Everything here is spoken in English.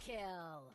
kill.